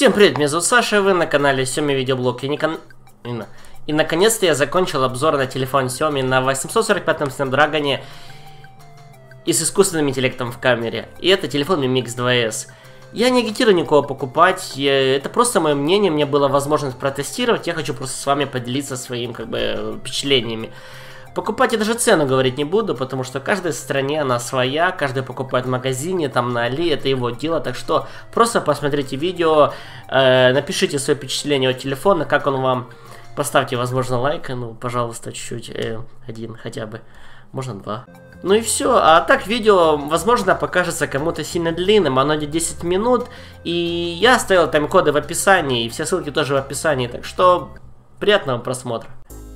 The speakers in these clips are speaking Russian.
Всем привет, меня зовут Саша, вы на канале Xiaomi Видеоблог. И, не и наконец-то я закончил обзор на телефон Xiaomi на 845-м Snapdragon и с искусственным интеллектом в камере. И это телефон Mi Mix 2S. Я не агитирую никого покупать, я... это просто мое мнение, мне была возможность протестировать, я хочу просто с вами поделиться своим как бы впечатлениями. Покупать я даже цену говорить не буду, потому что каждой стране она своя, каждый покупает в магазине, там на Али, это его дело, так что просто посмотрите видео, э, напишите свое впечатление от телефона, как он вам, поставьте, возможно, лайк, ну, пожалуйста, чуть-чуть, э, один хотя бы, можно два. Ну и все, а так видео, возможно, покажется кому-то сильно длинным, оно идет 10 минут, и я оставил тайм-коды в описании, и все ссылки тоже в описании, так что приятного просмотра.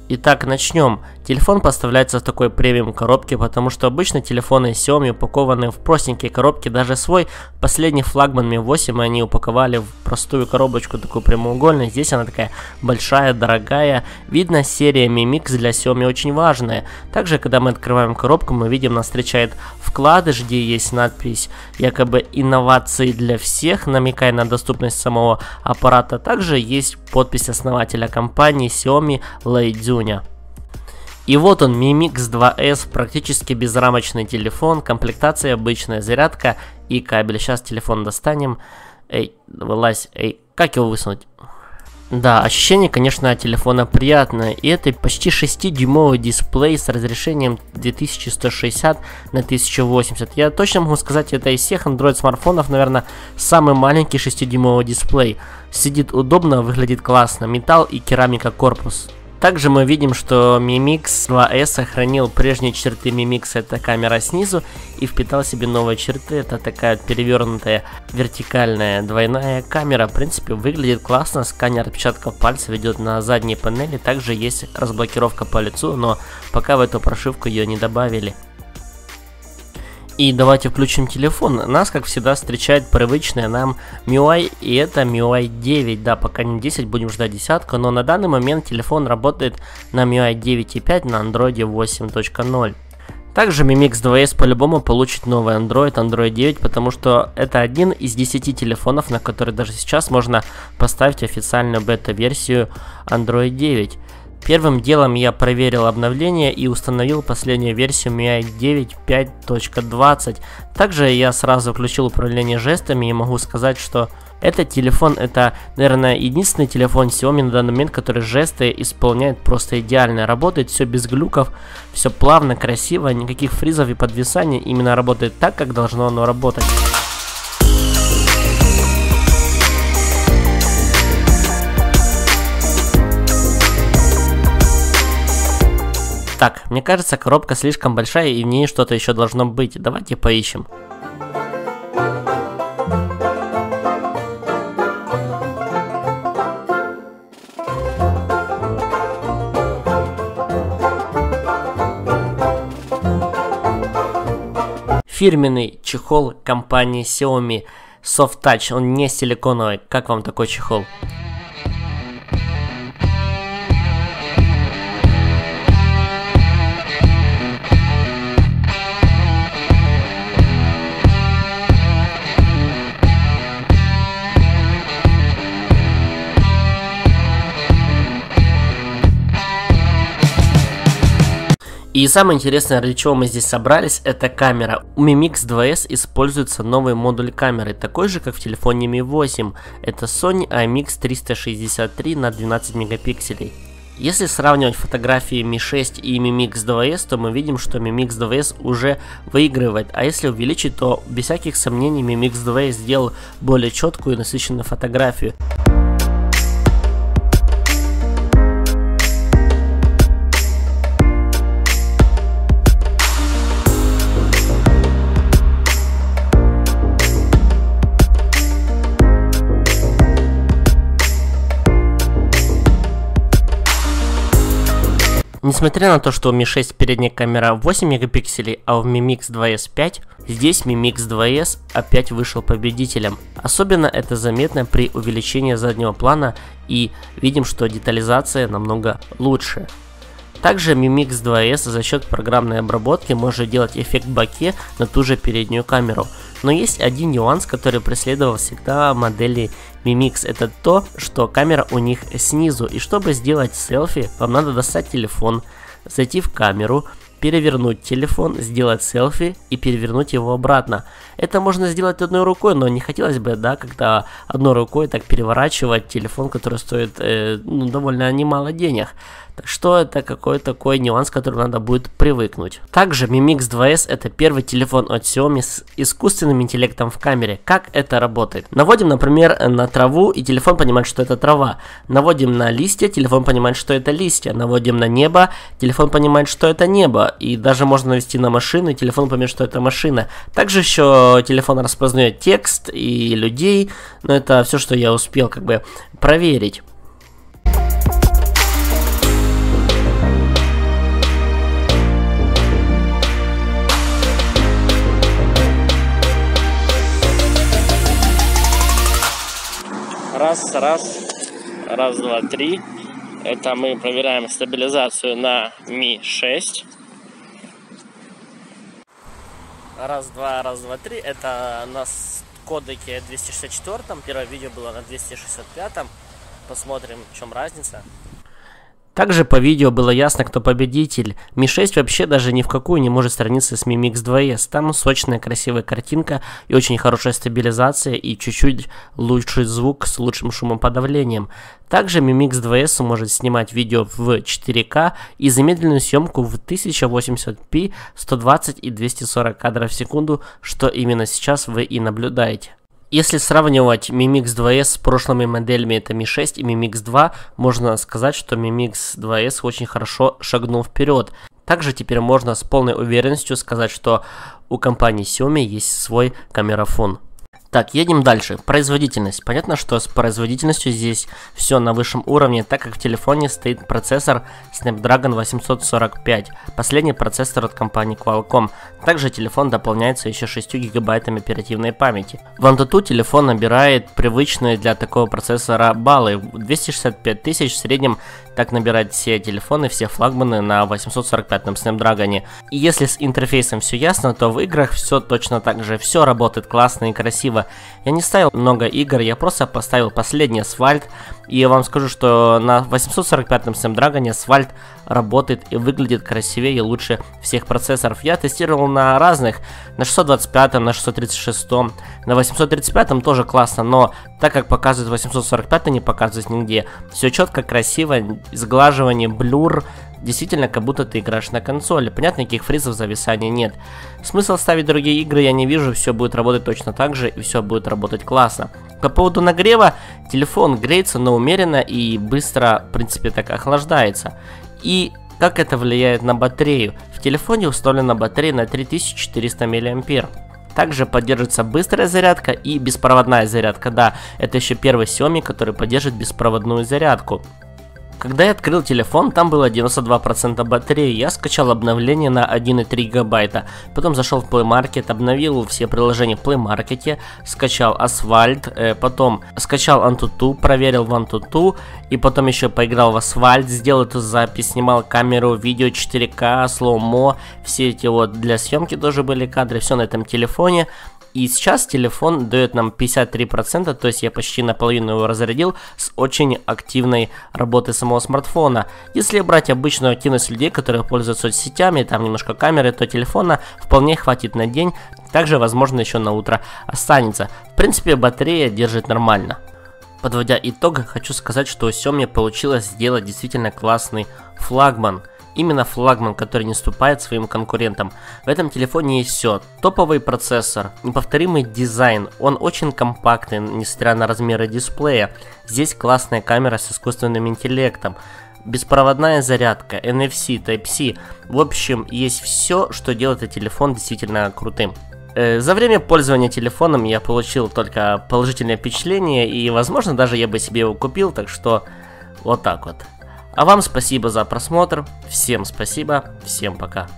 Итак, начнем. Телефон поставляется в такой премиум коробке, потому что обычно телефоны Xiaomi упакованы в простенькие коробки. Даже свой последний флагман Mi 8 они упаковали в простую коробочку, такую прямоугольную. Здесь она такая большая, дорогая. Видно, серия Mi Mix для Xiaomi очень важная. Также, когда мы открываем коробку, мы видим, нас встречает вкладыш, где есть надпись якобы инновации для всех, намекая на доступность самого аппарата. Также есть подпись основателя компании Xiaomi Лэй Дзюня. И вот он, Mi Mix 2S, практически безрамочный телефон, комплектация обычная, зарядка и кабель. Сейчас телефон достанем. Эй, вылазь, эй, как его высунуть? Да, ощущение, конечно, от телефона приятное. И это почти 6-дюймовый дисплей с разрешением 2160 на 1080. Я точно могу сказать, это из всех Android смартфонов, наверное, самый маленький 6-дюймовый дисплей. Сидит удобно, выглядит классно. Металл и керамика корпус. Также мы видим, что Mi Mix 2S сохранил прежние черты Mi Mix, это камера снизу, и впитал себе новые черты, это такая перевернутая вертикальная двойная камера. В принципе, выглядит классно, сканер отпечатков пальцев ведет на задней панели, также есть разблокировка по лицу, но пока в эту прошивку ее не добавили. И давайте включим телефон. Нас, как всегда, встречает привычная нам MIUI, и это MIUI 9. Да, пока не 10, будем ждать десятку, но на данный момент телефон работает на MIUI 9.5 на Android 8.0. Также Mi Mix 2S по-любому получит новый Android, Android 9, потому что это один из 10 телефонов, на который даже сейчас можно поставить официальную бета-версию Android 9. Первым делом я проверил обновление и установил последнюю версию MIUI 9.5.20. Также я сразу включил управление жестами и могу сказать, что этот телефон это, наверное, единственный телефон Xiaomi на данный момент, который жесты исполняет просто идеально. Работает все без глюков, все плавно, красиво, никаких фризов и подвисаний. Именно работает так, как должно оно работать. Так, мне кажется, коробка слишком большая и в ней что-то еще должно быть. Давайте поищем. Фирменный чехол компании Xiaomi Soft Touch, он не силиконовый. Как вам такой чехол? И самое интересное, ради чего мы здесь собрались, это камера. У Mi Mix 2S используется новый модуль камеры, такой же, как в телефоне Mi 8. Это Sony IMX 363 на 12 мегапикселей. Если сравнивать фотографии Mi 6 и Mi Mix 2S, то мы видим, что Mi Mix 2S уже выигрывает, а если увеличить, то без всяких сомнений Mi Mix 2S сделал более четкую и насыщенную фотографию. Несмотря на то, что у Mi 6 передняя камера 8 мегапикселей, а у Mi Mix 2S 5, здесь Mi Mix 2S опять вышел победителем. Особенно это заметно при увеличении заднего плана и видим, что детализация намного лучше. Также Mi Mix 2S за счет программной обработки может делать эффект боке на ту же переднюю камеру. Но есть один нюанс, который преследовал всегда модели Mi Mix. Это то, что камера у них снизу. И чтобы сделать селфи, вам надо достать телефон, зайти в камеру, перевернуть телефон, сделать селфи и перевернуть его обратно. Это можно сделать одной рукой, но не хотелось бы, да, когда одной рукой так переворачивать телефон, который стоит э, ну, довольно немало денег. Так что это какой-то такой нюанс, к которому надо будет привыкнуть. Также Mi Mix 2S это первый телефон от Xiaomi с искусственным интеллектом в камере. Как это работает? Наводим, например, на траву, и телефон понимает, что это трава. Наводим на листья, телефон понимает, что это листья. Наводим на небо, телефон понимает, что это небо. И даже можно навести на машину, и телефон поймет, что это машина. Также еще телефон распознает текст и людей. Но это все, что я успел как бы проверить. Раз, раз, раз, два, три. Это мы проверяем стабилизацию на Mi 6. Раз, два, раз, два, три. Это на кодеке 264. Первое видео было на 265. Посмотрим, в чем разница. Также по видео было ясно, кто победитель. Mi 6 вообще даже ни в какую не может сравниться с Mi Mix 2S. Там сочная красивая картинка и очень хорошая стабилизация и чуть-чуть лучший звук с лучшим шумоподавлением. Также Mi Mix 2S может снимать видео в 4К и замедленную съемку в 1080p 120 и 240 кадров в секунду, что именно сейчас вы и наблюдаете. Если сравнивать Mi Mix 2S с прошлыми моделями, это Mi 6 и Mi Mix 2, можно сказать, что Mi Mix 2S очень хорошо шагнул вперед. Также теперь можно с полной уверенностью сказать, что у компании Xiaomi есть свой камерафон. Так, едем дальше. Производительность. Понятно, что с производительностью здесь все на высшем уровне, так как в телефоне стоит процессор Snapdragon 845, последний процессор от компании Qualcomm. Также телефон дополняется еще 6 гигабайтами оперативной памяти. В Antutu телефон набирает привычные для такого процессора баллы. 265 тысяч в среднем так набирают все телефоны, все флагманы на 845 Snapdragon. И если с интерфейсом все ясно, то в играх все точно так же, все работает классно и красиво. Я не ставил много игр, я просто поставил последний асфальт. И я вам скажу, что на 845-м Snapdragon асфальт работает и выглядит красивее и лучше всех процессоров. Я тестировал на разных, на 625, на 636, на 835 тоже классно, но так как показывает 845, не показывает нигде. Все четко, красиво, сглаживание, блюр, действительно как будто ты играешь на консоли. Понятно, никаких фризов, зависания нет. Смысл ставить другие игры я не вижу, все будет работать точно так же и все будет работать классно. По поводу нагрева, телефон греется, но умеренно и быстро, в принципе, так охлаждается. И как это влияет на батарею? В телефоне установлена батарея на 3400 мАh. Также поддерживается быстрая зарядка и беспроводная зарядка. Да, это еще первый Xiaomi, который поддерживает беспроводную зарядку. Когда я открыл телефон, там было 92% батареи, я скачал обновление на 1,3 гигабайта. Потом зашел в Play Market, обновил все приложения в Play Market, скачал Асфальт, э, потом скачал Antutu, проверил в Antutu, и потом еще поиграл в Асфальт, сделал эту запись, снимал камеру, видео 4К, слоумо, все эти вот для съемки тоже были кадры, все на этом телефоне. И сейчас телефон дает нам 53%, то есть я почти наполовину его разрядил с очень активной работы самого смартфона. Если брать обычную активность людей, которые пользуются соцсетями, там немножко камеры, то телефона вполне хватит на день, также возможно еще на утро останется. В принципе батарея держит нормально. Подводя итог, хочу сказать, что у Xiaomi получилось сделать действительно классный флагман – Именно флагман, который не ступает своим конкурентам. В этом телефоне есть все. Топовый процессор, неповторимый дизайн, он очень компактный, несмотря на размеры дисплея. Здесь классная камера с искусственным интеллектом беспроводная зарядка, NFC, Type-C. В общем, есть все, что делает этот телефон действительно крутым. Э, за время пользования телефоном я получил только положительное впечатление, и, возможно, даже я бы себе его купил, так что вот так вот. А вам спасибо за просмотр, всем спасибо, всем пока.